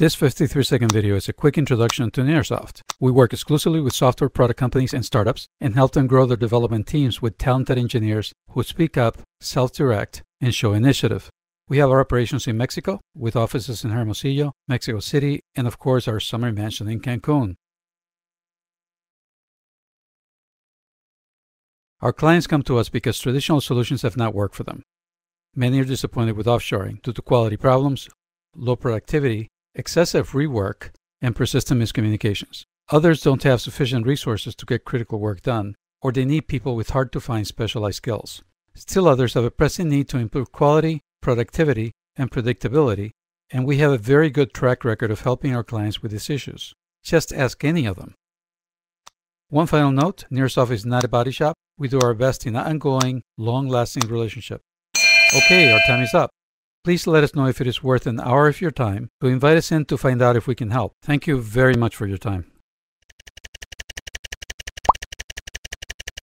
This 53 second video is a quick introduction to Nearsoft. We work exclusively with software product companies and startups and help them grow their development teams with talented engineers who speak up, self-direct, and show initiative. We have our operations in Mexico with offices in Hermosillo, Mexico City, and of course our summer mansion in Cancun. Our clients come to us because traditional solutions have not worked for them. Many are disappointed with offshoring due to quality problems, low productivity, excessive rework, and persistent miscommunications. Others don't have sufficient resources to get critical work done, or they need people with hard to find specialized skills. Still others have a pressing need to improve quality, productivity, and predictability, and we have a very good track record of helping our clients with these issues. Just ask any of them. One final note, Nearsoft is not a body shop. We do our best in an ongoing, long-lasting relationship. Okay, our time is up. Please let us know if it is worth an hour of your time to invite us in to find out if we can help. Thank you very much for your time.